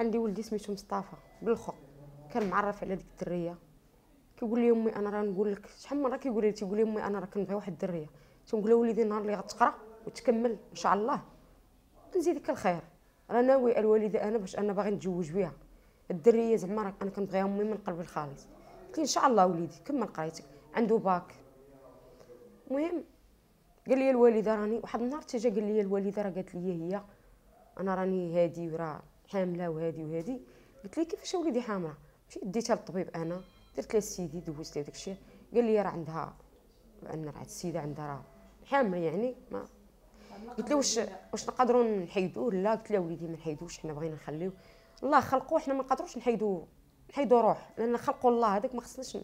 عندي ولدي سميتو مصطفى بالخو كان معرف على ديك الدرية. كيقول لي أمي أنا راه نقول لك شحال من مرة كيقول لي تيقول لي أمي أنا راه كنبغي واحد الدرية. تنقول له وليدي النهار اللي غتقرا وتكمل إن شاء الله. نزيدك الخير. راه ناوي الوالده أنا باش أنا باغي نتزوج بها الدرية زعما راه أنا كنبغيها أمي من قلبي الخالص. قلت إن شاء الله وليدي كمل قرايتك. عنده باك. المهم قال لي الوالدة راني واحد النهار تجا قال لي الوالدة راه قالت لي هي أنا راني هادي وراه. حامله وهادي وهادي. قلت لي كيفاش وليدي حامله مشيت ديتها للطبيب أنا. درت لها السيدي دوزت لها داكشي. قال لي راه عندها أن راه السيدة عندها راه حامل يعني. ما قلت له واش واش نقدروا نحيدوه؟ لا. قلت له وليدي ما نحيدوش حنا بغينا نخليوه. الله خلقو حنا ما نقدروش نحيدو نحيدو روح. لأن خلقوا الله هذاك ما خصناش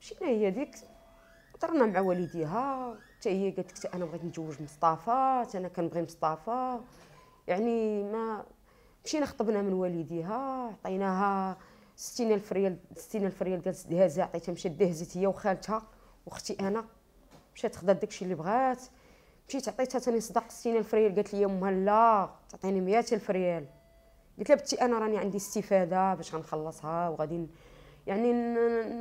مشينا هي ديك هضرنا مع والديها. حتى هي قالت أنا بغيت نتزوج مصطفى أنا كنبغي مصطفى. يعني ما مشينا خطبنا من والديها عطيناها 60000 ريال 60000 ريال ديال دهازه عطيتها مشات دهزت هي وخالتها وأختي أنا مشات خدات داكشي اللي بغات مشيت عطيتها ثاني صداق 60000 ريال قالت لي أمها لا تعطيني 100000 ريال. قلت لها بنتي أنا راني عندي استفادة باش غنخلصها وغادي يعني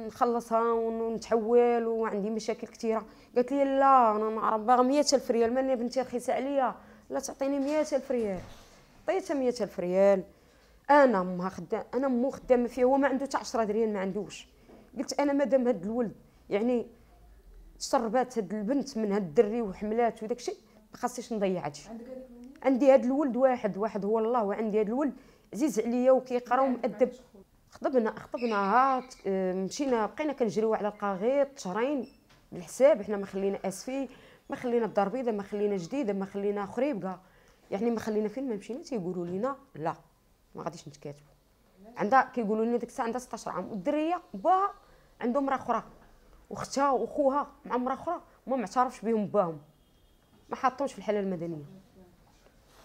نخلصها ونتحول وعندي مشاكل كثيره قالت لي لا أنا نعرف باغا 100000 ريال ماني بنتي رخيصة عليا لا تعطيني 100000 ريال. عطيتها 100000 ريال. أنا امها خدام أنا مو خدامه فيه هو ما عنده حتى 10 ريال ما عندوش. قلت أنا مادام هاد الولد يعني تشربات هاد البنت من هاد الدري وحملات وداك الشيء ما خاصنيش نضيع هادشي عندي هاد الولد واحد واحد هو الله وعندي هاد الولد عزيز عليا وكيقرا ومؤدب خطبنا خطبناها مشينا بقينا كنجريو على القاغيط شهرين بالحساب حنا ما خلينا اسفي ما خلينا الدار بيضاء ما خلينا جديدة ما خلينا خريبكه يعني ما خلينا فين ما مشينا تيقولوا لينا لا ما غاديش نتكاتبوا. عندها كيقولوا لنا ديك الساعة عندها 16 عام والدريه باها عندهم مرا أخرى واختها وخوها مع مرا أخرى ما معترفش بهم باهم ما حاطوش في الحالة المدنية.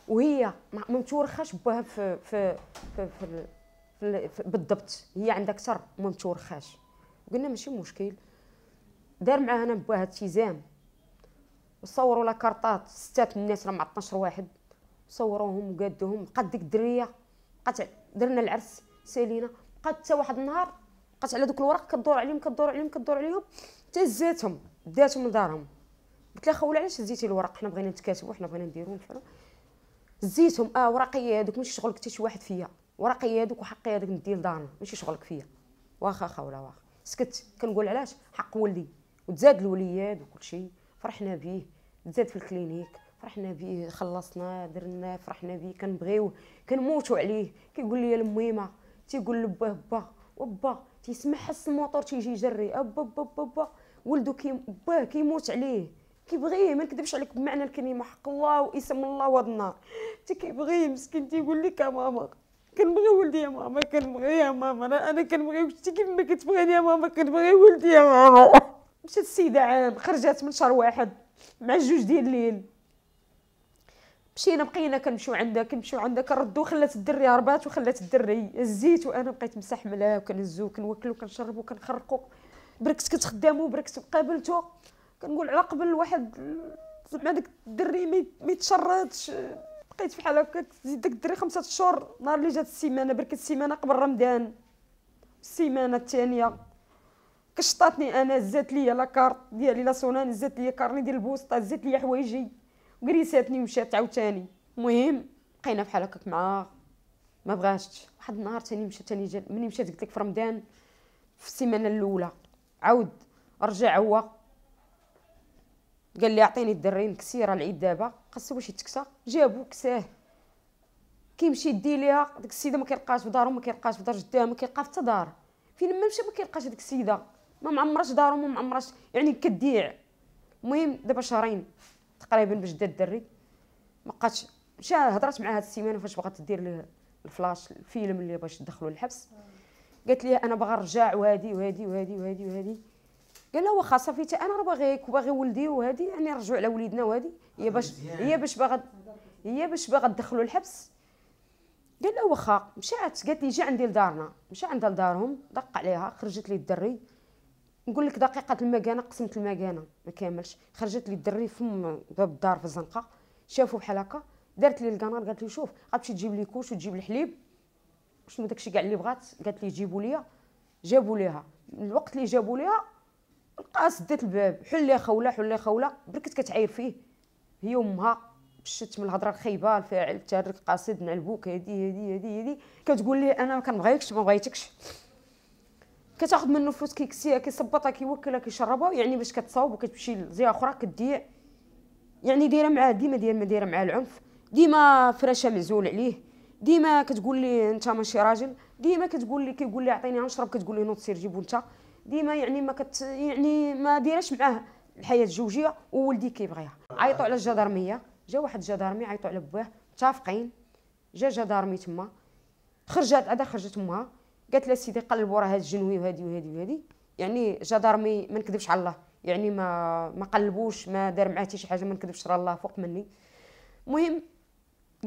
وهي ما متورخاش باها في في في, في, في, في بالضبط هي عندها أكثر ما متورخاش. قلنا ماشي مشكل. دار معاها باها التزام وصوروا لها كارطات ستات الناس راه مع 12 واحد صوروهم وقادوهم بقات ديك الدرية بقات درنا العرس سالينا بقات حتى واحد النهار بقات على دوك الورق كدور عليهم كدور عليهم كدور عليهم حتى زاتهم داتهم لدارهم. قلت لها خوله علاش زيتي الورق؟ حنا بغينا نتكاتبوا حنا بغينا نديرو نفعلوا زيتهم آه ورقي هذوك ماشي شغلك حتى شي واحد فيا. ورقي هذوك وحقي هذاك ندي لدارنا ماشي شغلك فيا. واخا خوله واخا. سكت. كنقول علاش؟ حق ولدي وتزاد الولياد وكل شيء فرحنا به تزاد في ال clinique. فرحنا به خلصنا درنا فرحنا به كنبغيوه كنموتوا عليه. كيقول لي الميمه تيقول لباه با وبا تيسمع حس الموطور تيجي يجري. أبا با با با ولدو كي باه كيموت عليه. كيبغيه ما نكذبش عليك بمعنى الكلمة. حق الله واسم الله وهذا النار تي كيبغيه مسكين تيقول لك ماما. كنبغي ولدي يا ماما كنبغي يا ماما. أنا, أنا كنبغي وشتي كيف ما كتبغيني يا ماما؟ كنبغي ولدي يا ماما. مشات السيدة عام خرجت من شهر واحد مع جوج ديال الليل. مشينا بقينا كنمشيو عندها كنمشيو عندها كنردو خلات الدري هربات وخلات الدري الزيت وأنا بقيت مسحمله وكنهزو وكنوكلو وكنشربو وكنخرقو. بركت كنت خدامو بركت قابلتو. كنقول على قبل واحد زعما داك الدري ما يتشردش بقيت بحال هكا زيد داك الدري خمسة شهور نهار اللي جات السيمانة بركت السيمانة قبل رمضان. السيمانة الثانية كشطاتني أنا زات ليا لاكارت ديالي لا سونان زات ليا كارني ديال البوسطة زات ليا حوايجي. وكريساتني ومشات عاوتاني. المهم بقينا بحال هكاك معاه ما بغاش واحد النهار ثاني مشات ثاني جا مني مشات قلت لك في رمضان في السيمانة الأولى. عاود رجع هو قال لي أعطيني الدري نكسي راه العيد دابا. خاصو باش يتكسى؟ جابو كساه. كيمشي يدي ليها ديك السيدة ما كيلقاش في دارو ما كيلقاش في دار جدها ما كيلقى حتى دار. فين ما مشى ما كيلقاش ديك السيدة. ما معمراش دارو ما معمراش يعني كديع. المهم دابا شهرين. تقريبا باش دا الدري. ما بقاتش مشى هضرات معاه هاد السيمانة فاش بغات دير الفلاش الفيلم اللي باش تدخلوا الحبس. قالت لي أنا باغا نرجع وهادي وهادي وهادي وهادي وهادي. قال لها واخا صافي أنا راه باغيك وباغي ولدي وهادي يعني نرجعوا على وليدنا وهادي. هي باش هي باش باغا هي باش باغا تدخلوا الحبس. قال لها واخا مشات. قالت لي جي عندي لدارنا. مشى عندها لدارهم دق عليها خرجت لي الدري. نقول لك دقيقة المكانة قسمت المكانة ما كاملش. خرجت لي الدري فم باب الدار في الزنقة شافوا بحال هكا دارت لي القنار قالت لي شوف غتمشي تجيب لي couches وتجيب الحليب شنو داكشي كاع اللي بغات؟ قالت لي جيبوا ليا. جابوا ليها. الوقت اللي جابوا ليها لقاها سدات الباب. حل لي خولة حل لي خولة. بركت كتعاير فيه. هي وامها مشات من الهضرة الخايبه الفاعل التارك قاصد نعلبوك هادي هادي هادي هادي. كتقول ليه أنا ما كنبغيكش ما بغيتكش. كتاخذ منه فلوس كيكسيها كيصبطها كيوكلها كيشربها يعني باش كتصاوب وكتمشي لزي أخرى كديع يعني دايرة معاه ديما دايرة دايرة معاه العنف. ديما فراشها معزول عليه. ديما كتقول لي أنت ماشي راجل. ديما كتقول لي كيقول لي عطيني نشرب كتقول لي نوض سير جيبو أنت. ديما يعني ما كت يعني ما دايرش معاه الحياة الزوجيه وولدي كيبغيها. عيطوا على الجدارمية. جا واحد الجدارمي عيطوا على باه متفقين؟ جا جدارمي تما. خرجت عاد خرجت أمها. قالت لها سيدي قلبوا راه هاد الجنوي وهادي وهادي وهادي يعني جدارمي ما نكذبش على الله يعني ما ما قلبوش ما دار معاه حتى شي حاجة ما نكذبش راه الله فوق مني. المهم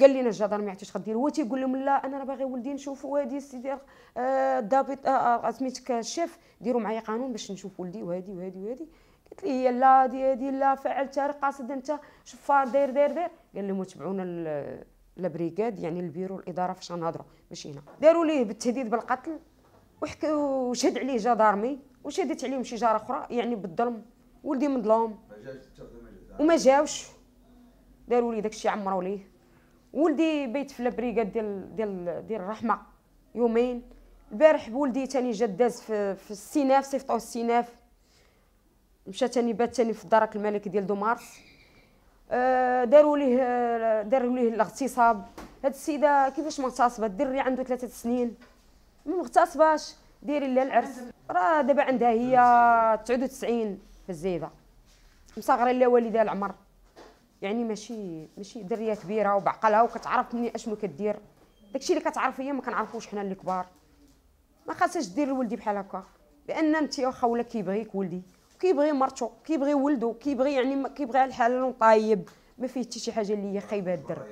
قال لنا الجدار ما عرفتش غدير؟ هو تيقول لهم لا أنا راه باغي ولدي نشوفوا هادي سيدي الضابط آه سميتك الشيف ديروا معايا قانون باش نشوف ولدي وهادي وهادي وهادي قالت لي هي لا هادي هادي لا فعل تارك قاصد أنت شفار داير داير داير. قال لهم تبعونا la brigade يعني البيرو الإدارة فاش غنهضروا ماشي هنا. داروا ليه بالتهديد بالقتل وشهد عليه جدارمي وشهدت عليهم شي جارة أخرى يعني بالظلم. ولدي مظلوم وما جاوش. داروا لي داكشي عمروا ليه. ولدي بيت في la brigade ديال ديال ديال الرحمة. يومين. البارح بولدي تاني جا داز في, في السيناف صيفطوه السيناف. مشى تاني بات تاني في الدرك الملكي ديال deux mars. داروا ليه داروا ليه الاغتصاب. هاد السيده كيفاش مغتصبة؟ الدري عنده ثلاثة سنين. ما مغتصباش. ديري لها العرس. راه دابا عندها هي 99 في الزيده مصغرة لها والدها العمر. يعني ماشي ماشي درية كبيرة وبعقلها وكتعرف مني اشنو كدير. داكشي اللي كتعرف هي ما كنعرفوش حنا اللي كبار ما خاصهاش دير لولدي بحال هكا. لأن انت واخا ولا كيبغيك ولدي. كيبغي مرتو كيبغي ولدو كيبغي يعني كيبغي على الحلال طايب ما فيه حتى شي حاجة اللي هي خايبة الدر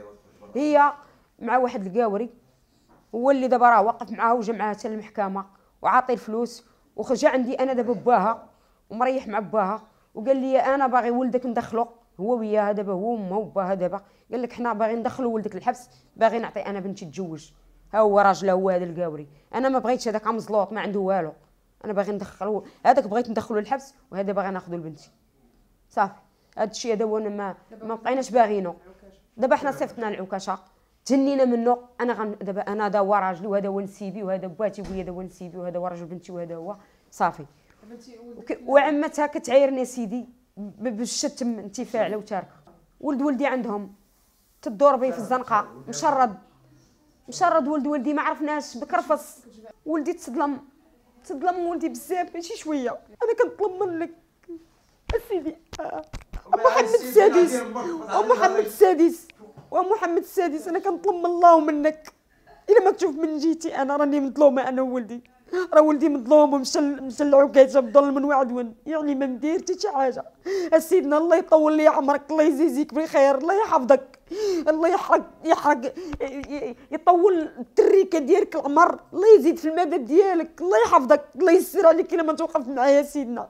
هي مع واحد القاوري هو اللي دابا راه واقف معاها وجا معاها حتى المحكمة وعاطي الفلوس وخرج عندي أنا دابا باها ومريح مع باها وقال لي أنا باغي ولدك ندخلو. هو وياها دابا هو وما وباها دابا. قال لك حنا باغي ندخلوا ولدك للحبس باغي نعطي أنا بنتي تتزوج ها هو راجل هو هذا القاوري. أنا ما بغيتش هذاك مزلوط ما عنده والو. أنا باغي ندخلو هذاك بغيت ندخلو للحبس وهذا باغي ناخذو لبنتي. صافي. هذا الشيء هذا هو ما ما بقيناش باغينو. دابا حنا صيفطنا العكاشه تهنينا منه أنا غن دابا أنا هذا هو راجلي وهذا هو نسيبي وهذا باتي هذا هو نسيبي وهذا هو راجل بنتي وهذا هو. صافي. وعمتها كتعايرني سيدي بالشتم انت فاعله وتاركه ولد ولدي عندهم. تدور بيه في الزنقة. مشرد. مشرد ولد ولدي ما عرفناش. بكرفص. ولدي تظلم تظلم ولدي بزاف ماشي شوية. أنا كنطلب منك. سيدي محمد السادس. ومحمد السادس. ومحمد السادس. أنا كنطلب من الله ومنك إلا ما تشوف من جيتي أنا راني مظلومة أنا وولدي. راه ولدي مظلوم ومشى مشى للعكاشه بظل من وعد ون. يعني ما ندير حتى شي حاجة. سيدنا الله يطول لي عمرك الله يجازيك بخير الله يحفظك. الله يحرق يحرق يطول التريكة ديالك العمر. الله يزيد في المدد ديالك الله يحفظك. الله يسر عليك إلا ما توقف معايا سيدنا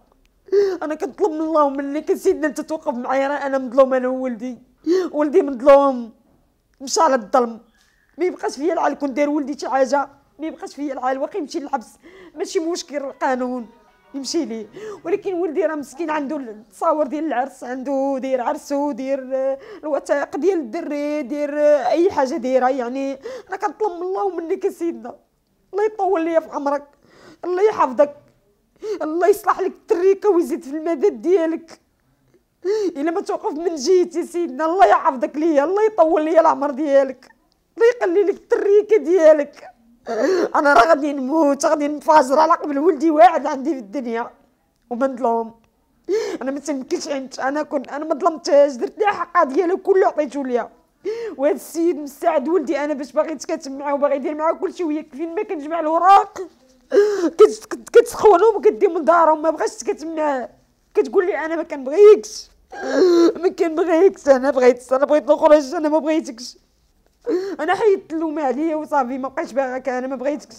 أنا كنطلب من الله ومنك سيدنا أنت توقف معايا. راه أنا مظلوم أنا وولدي. ولدي مظلوم. مشى على الظلم ما يبقاش فيا العال كون داير ولدي شي حاجة. ما يبقاش فيا العال واقي يمشي للحبس. ماشي مشكل القانون يمشي ليه ولكن ولدي راه مسكين عنده التصاور ديال العرس عنده داير عرسو داير الوثائق ديال الدري داير أي حاجة دايرة. يعني أنا كنطلب من الله ومنك سيدنا. الله يطول ليا في عمرك الله يحفظك. الله يصلح لك التريكة ويزيد في المدد ديالك. إلا ما توقف من جهتي سيدنا الله يحفظك ليا. الله يطول ليا العمر ديالك. الله يقلي لك التريكة ديالك. أنا راه غادي نموت غادي نفاجر على قبل ولدي واحد عندي في الدنيا. ومظلوم أنا ما تمكنش عند أنا كنت أنا ما ظلمتهاش. درت لها حقها ديالها كله عطيته ليها. وهذا السيد مستعد ولدي أنا باش باغي يتكاتب معاه وباغي يدير معاه كلشي وهي فين ما كنجمع الوراق. كتسخونهم وكديهم لدارهم ما بغاش تكاتب معاه. كتقول لي أنا ما كنبغيكش. ما كنبغيكش. أنا بغيت أنا بغيت نخرج. أنا ما بغيتكش. أنا حيدت اللومه عليا وصافي ما بقيتش باغاك أنا ما بغيتكش.